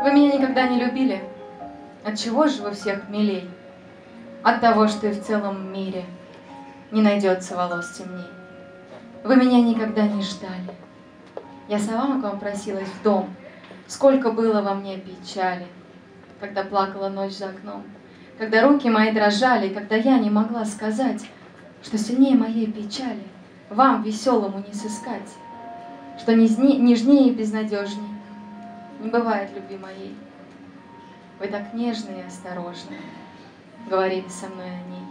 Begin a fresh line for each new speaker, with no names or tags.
Вы меня никогда не любили? От чего же вы всех милей? От того, что и в целом мире не найдется волос темней. Вы меня никогда не ждали. Я сама к вам просилась в дом. Сколько было во мне печали, когда плакала ночь за окном, когда руки мои дрожали, когда я не могла сказать, что сильнее моей печали вам, веселому, не сыскать, что нежнее и безнадежней не бывает любви моей. Вы так нежны и осторожны, говорили со мной о ней.